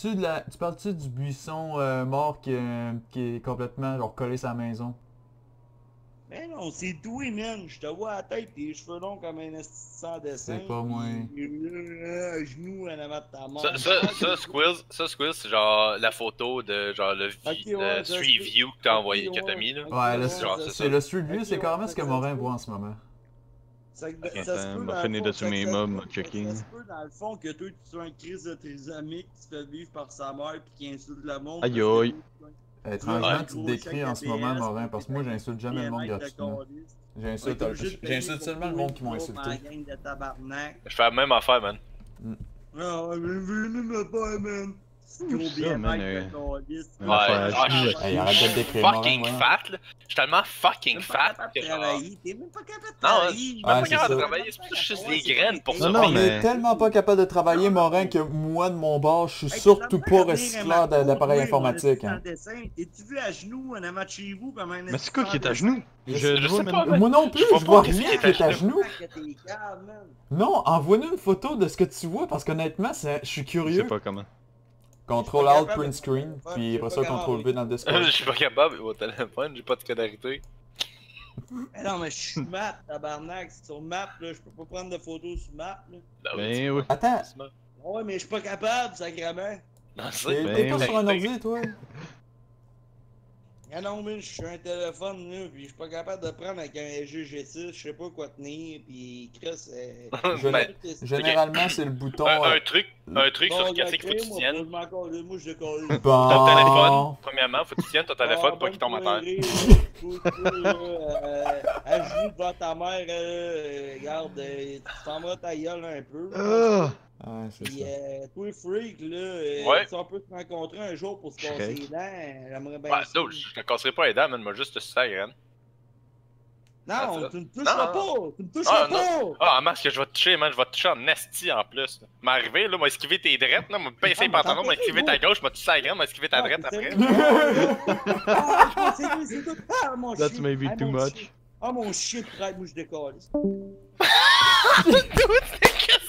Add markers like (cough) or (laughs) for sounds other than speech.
Tu, de la... tu parles-tu du buisson euh, mort qui, euh, qui est complètement genre collé la maison? Mais non, c'est doué, man. Je te vois à la tête, tes cheveux longs comme un sans dessin. C'est pas moi. euh, À genoux en avant de ta mort. Ça, ça, ça, Squills, ça, Squills, c'est genre la photo de genre le, ouais, Street View que t'as envoyé, que t'as mis là. Ouais, le, ouais, c'est le street view, Ok, c'est carrément ouais, ce que Morin voit en ce moment. Ça, Ok, ça se peut m'a dans fini le de fond- tuer mes ça- mobs, m'a ça- checké. Ça se peut dans le fond que toi tu sois un crise de tes amis qui se fait vivre par sa mère pis qui insulte le monde. Aïe, parce que aïe. Étrangement, tu te décris en ce moment, Morin, parce que moi, j'insulte jamais le monde gratuitement. J'insulte j'insulte seulement le monde qui m'ont insulté. Je fais la même affaire, man. Ah, ouais, mais venez me pas, man. De calice. une Ouais, arrête de te décrire, Morin, Fucking ouais. fat, là. Je suis tellement fucking fat capable que de genre. travailler. T'es même pas capable de Non, travailler. suis même Ah, pas c'est capable de ça. travailler, c'est pour ça que je suce des graines pour Non, ça. non, Il mais- est tellement pas capable de travailler, Morin, que moi, de mon bord, je suis surtout pas recycleur marteau, informatiques. moi, Hein. T'es-tu vu à genoux en avant de chez vous comme un Mais c'est quoi qui est à genoux? Je- sais pas, Moi non plus, Je vois rien qui est à genoux. Non, envoie-nous une photo de ce que tu vois, parce qu'honnêtement, je suis Je sais curieux. pas comment. Pas Alt print screen, puis après ça, pas contrôle V dans le Discord. (laughs) Je suis pas capable au téléphone, j'ai pas de scolarité. Mais non, mais je suis map, tabarnak. C'est sur map, là. Je peux pas prendre de photos sur map, là. Ben oui, Ben oui. Attends, Ouais, mais je suis pas capable, sacrément. Non, c'est. Ben t'es pas oui. sur un ordi, toi? Ah non, mais je suis un téléphone, là, pis je suis pas capable de prendre avec un GG6, je sais pas quoi tenir, pis Chris, euh... (laughs) Je- Ben, Généralement, c'est le bouton... un, euh, un truc, un truc sur Bon, ce qu'il faut que tu tiennes. moi, moi, je décolle. Ton téléphone, Bon... premièrement, faut que tu tiennes ton téléphone Ah, pour qu'il tombe à terre. là, (laughs) euh, À genoux devant ta mère, euh, regarde, euh, tu t'en vas ta gueule un peu. Ah! C'est ça. euh, toi, freak, là, euh, Ouais. si on peut se rencontrer un jour pour se casser les dents, j'aimerais bien ça. non, je te casserai pas les dents, man, moi juste la graine. Non, Ah, tu me toucheras non. pas! Tu me toucheras Ah, pas! Ah, masse que je vais te toucher, man, je vais te toucher en esti en plus. M'arriver, là, m'a esquivé tes drettes, là, m'a Ah, les mais pantalons, m'a esquivé ta gauche, m'a touché la graine, m'a esquivé ta Ah, drette après. Ah, c'est tout, c'est tout. Ah, mon That's chien. maybe Ah, too mon much. Ah, mon chien de prêtre, moi, je décolle. (laughs) Qu'est-ce